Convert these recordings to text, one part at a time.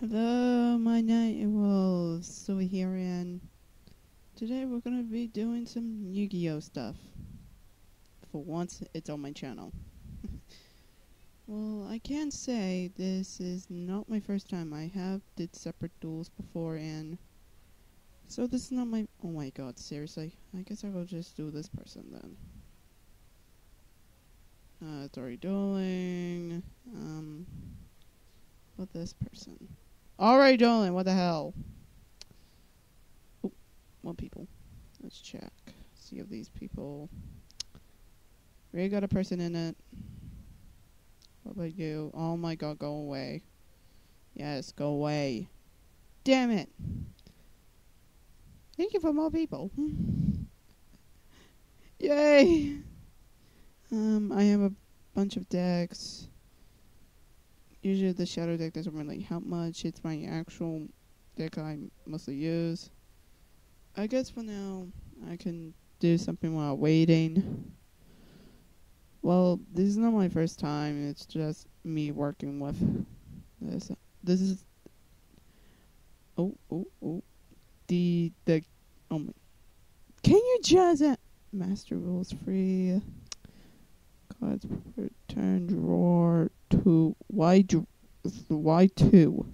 Hello, my night wolves. So here and today we're gonna be doing some Yu-Gi-Oh stuff. For once, it's on my channel. well, I can say this is not my first time. I have did separate duels before, and so this is not my. Oh my god, seriously? I guess I will just do this person then. Uh, it's already. Um, with this person. Alright, Dolan, what the hell? Oh, one people. Let's check. See if these people. Really got a person in it. What about you? Oh my god, go away. Yes, go away. Damn it! Thank you for more people. Yay! Um, I have a bunch of decks. Usually the shadow deck doesn't really help much. It's my actual deck I mostly use. I guess for now I can do something while waiting. Well, this is not my first time. It's just me working with this. This is oh oh oh the the oh my. Can you just uh, master rules free? Cards return drawer to Y Y two.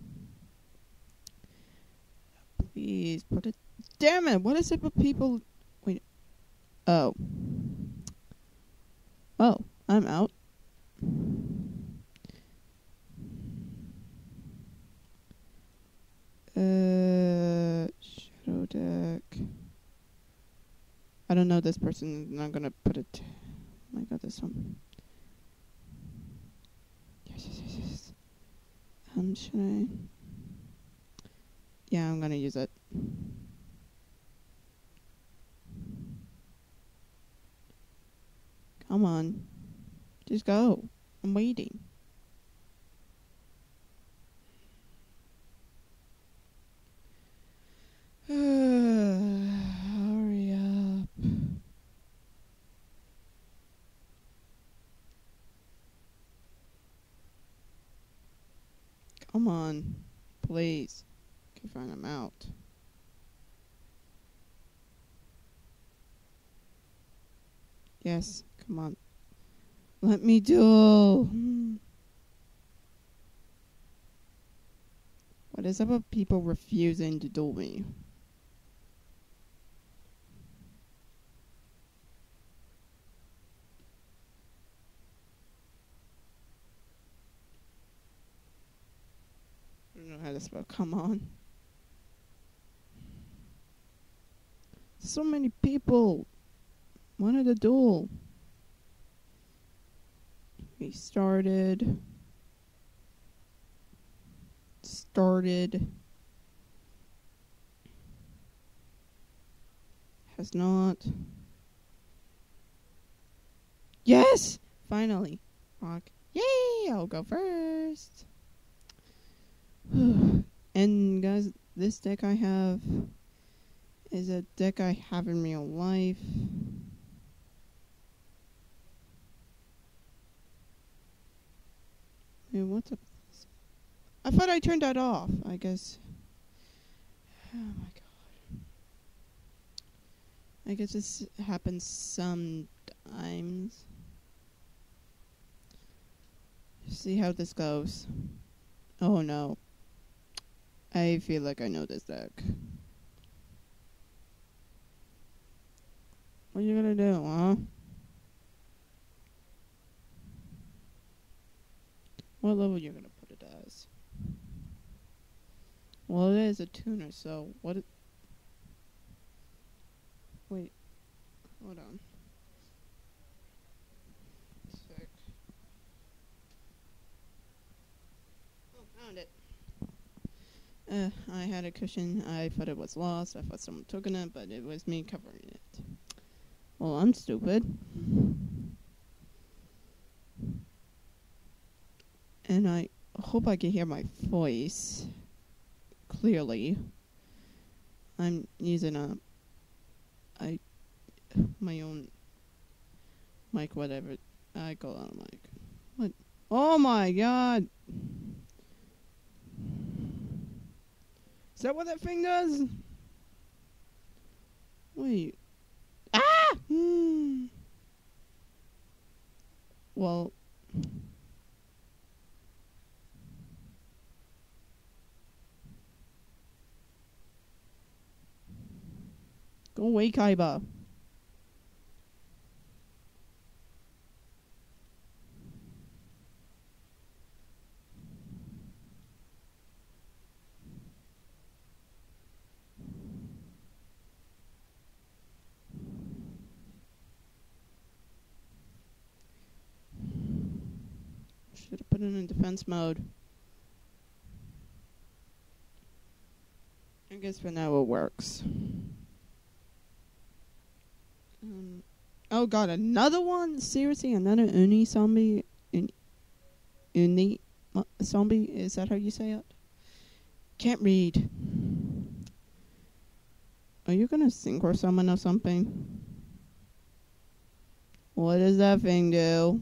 Please put it. Damn it! What is it with people? Wait. Oh. Oh, I'm out. Uh, shadow deck. I don't know this person. I'm not gonna put it. Oh my god, this one. Yes, yes, yes, yes. Um, should I? Yeah, I'm gonna use it. Come on. Just go. I'm waiting. Hurry up. Come on. Please. Can find them out. Yes, come on. Let me do. Hmm. What is up with people refusing to do me? I don't know how to spell come on. So many people wanted a duel. We started. Started. Has not. Yes! Finally. Rock. Yay! I'll go first. and guys, this deck I have is a deck I have in real life. What's up? I thought I turned that off. I guess. Oh my god. I guess this happens sometimes. See how this goes. Oh no. I feel like I know this deck. What are you gonna do, huh? What level you gonna put it as? Well, it is a tuner, so what? It Wait, hold on. Six. Oh, found it. Uh, I had a cushion. I thought it was lost. I thought someone took it, but it was me covering it. Well, I'm stupid. And I hope I can hear my voice clearly. I'm using a I my own mic whatever. I call it a mic. What? Oh my god. Is that what that thing does? Wait. Ah! Hmm. Well. Go away, Kaiba. Should have put it in defense mode. I guess for now it works. Um, oh god, another one? Seriously, another Uni zombie? Un- Uni uh, zombie? Is that how you say it? Can't read. Are you gonna sink or summon or something? What does that thing do?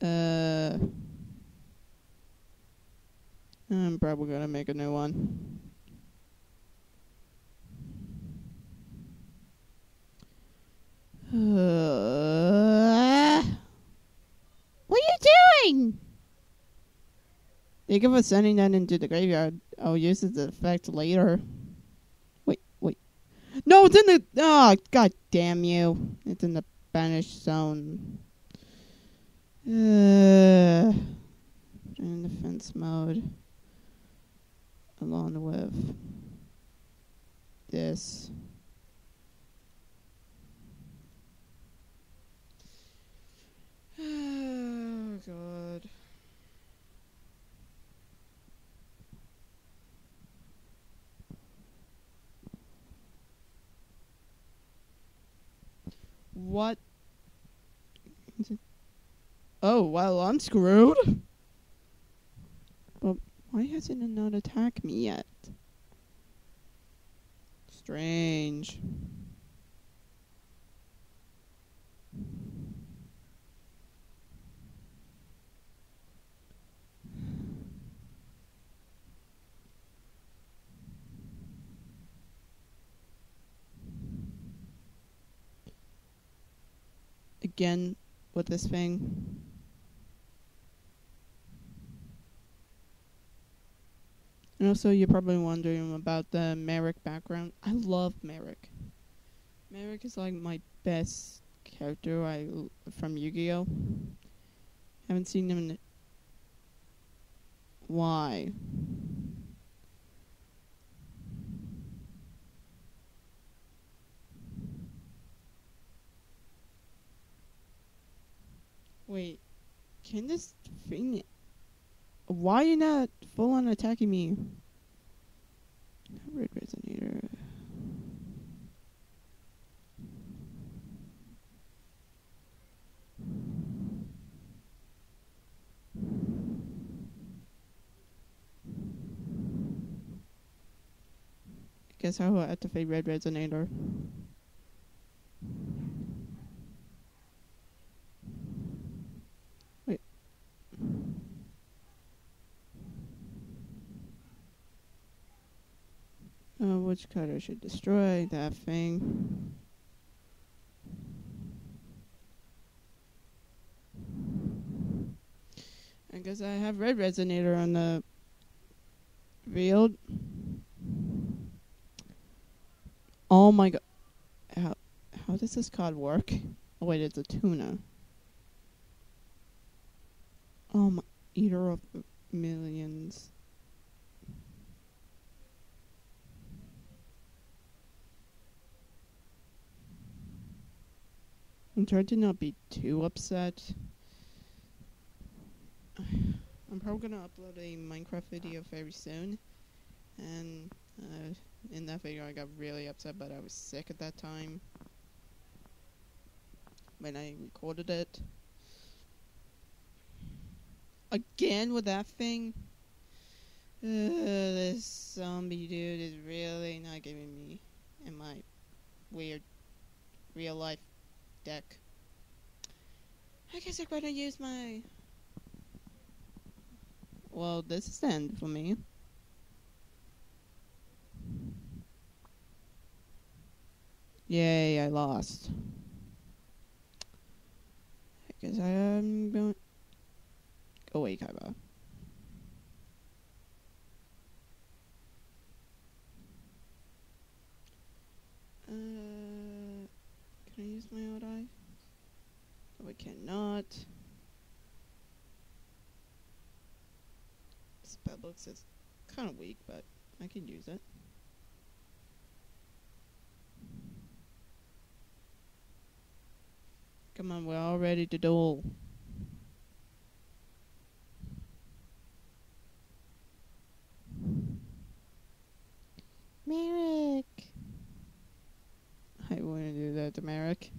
Uh, I'm probably gonna make a new one. Uh, what are you doing? Think of for sending that into the graveyard. I'll use the effect later. Wait, wait. No, it's in the. Oh, god damn you. It's in the banished zone. Uh, in defense mode. Along with this. Oh, God. What? Oh, well, I'm screwed. But why hasn't it not attacked me yet? Strange. Again with this thing. And also, you're probably wondering about the Marik background. I love Marik. Marik is like my best character I l- from Yu-Gi-Oh. Haven't seen him in. Why? Wait, can this thing? Why you not full on attacking me? Red resonator. Guess how I will activate red resonator. Wait. I should destroy? That thing. I guess I have red resonator on the field. Oh my god. How, how does this card work? Oh wait, it's a tuner. Oh my, eater of millions. I'm trying to not be too upset. I'm probably gonna upload a Minecraft video very soon, and uh, in that video I got really upset, but I was sick at that time when I recorded it. Again with that thing. Uh, this zombie dude is really not giving me in my weird real life deck. I guess I'm gonna use my Well, this is the end for me. Yay, I lost. I guess I am going. Go away, Kaiba. Uh, can I use my old I cannot. Spellbooks is kind of weak, but I can use it. Come on, we're all ready to duel. Marik. I wouldn't do that to Marik.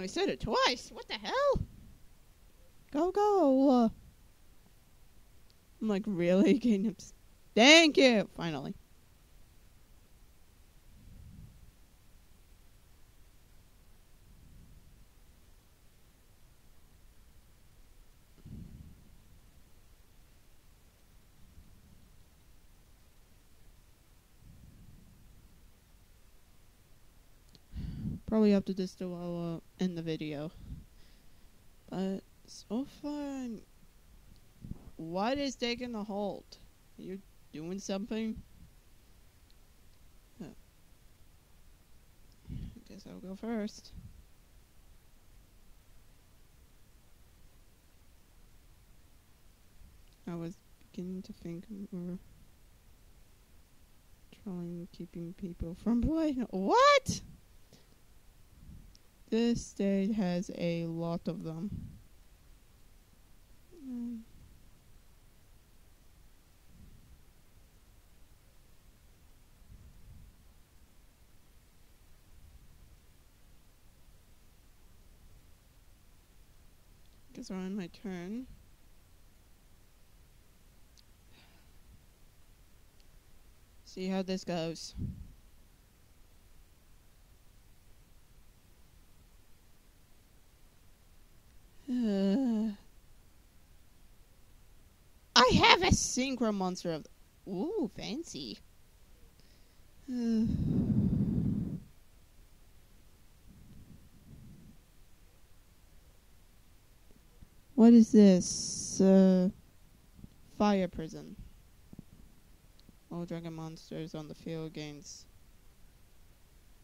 I said it twice. What the hell? Go, go. Uh. I'm like, really? Getting ups- Thank you. Finally. Probably after this, though, I'll uh, end the video. But so far, what is taking the hold? Are you doing something? Uh, I guess I'll go first. I was beginning to think we're trying keeping people from playing. What? This state has a lot of them. Guess we're on my turn. See how this goes. I have a synchro monster of. Ooh, fancy. What is this? Uh, fire prison. All dragon monsters on the field gains.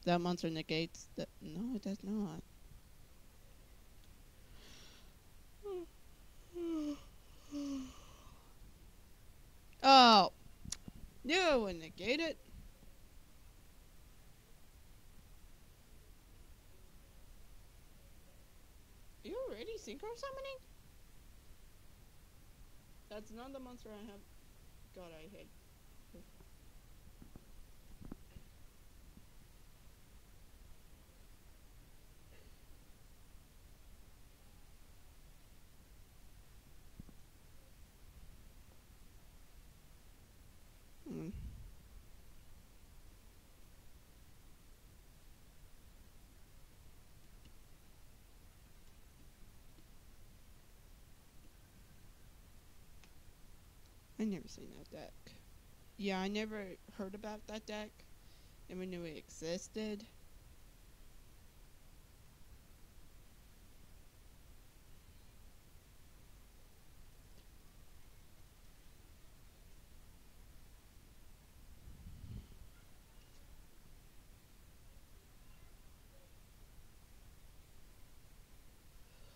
That monster negates the. No, it does not. Oh. No, would negate it. Are You already synchro summoning? That's not the monster I have. God, I hate. Hmm. I never seen that deck. Yeah, I never heard about that deck. Never knew it existed.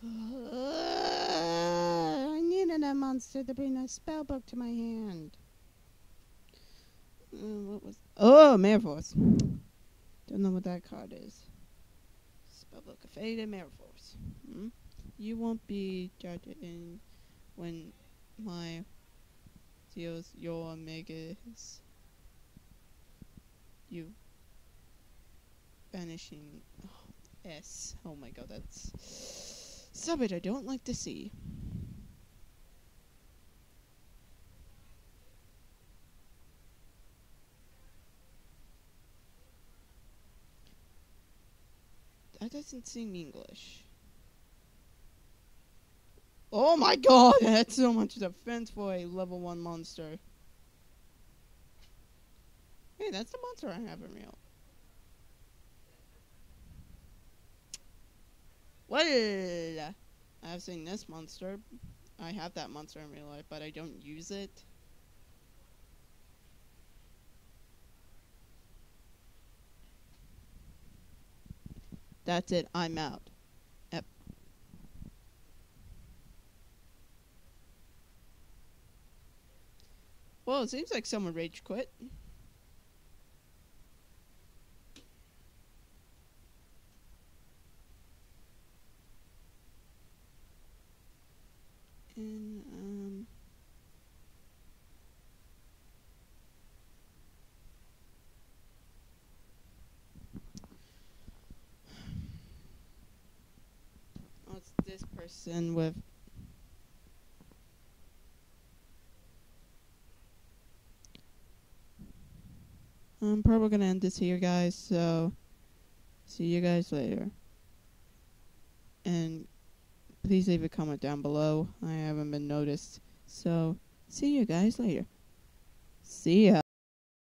I needed monster to bring a spell book to my hand. Uh, what was? Oh, Mare Force. Don't know what that card is. Spellbook of Fate and Mare Force. Hmm? you won't be judging when my deals your omegas. You banishing oh, S. Oh my god, that's something I don't like to see. That doesn't seem English. Oh my god, that's so much defense for a level 1 monster. Hey, that's the monster I have in real. Well, I've seen this monster. I have that monster in real life, but I don't use it. That's it. I'm out. Yep. Well, it seems like someone rage quit. And, um... Oh, it's this person with I'm probably gonna end this here, guys. So, see you guys later. And please leave a comment down below. I haven't been noticed. So, see you guys later. See ya.